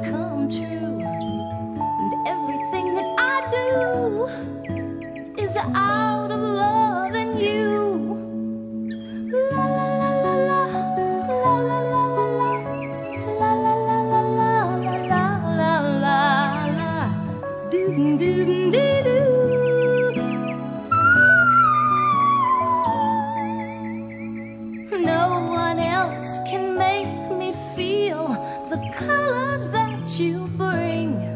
come true. And everything that I do is I. no one else can make me feel the colors that you bring.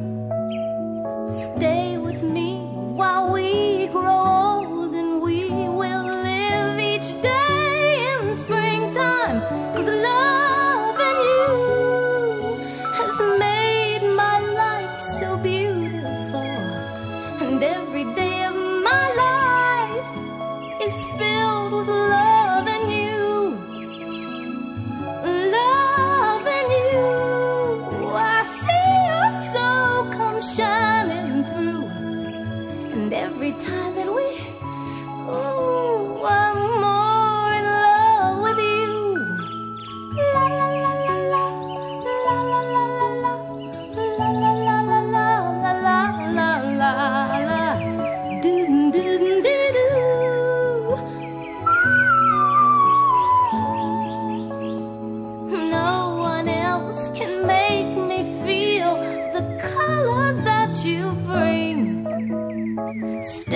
Every time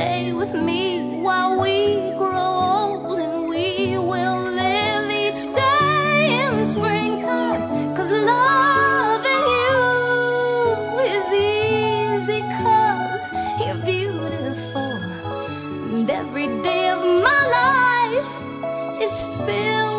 Stay with me while we grow old and we will live each day in springtime. Cause loving you is easy cause you're beautiful. And every day of my life is filled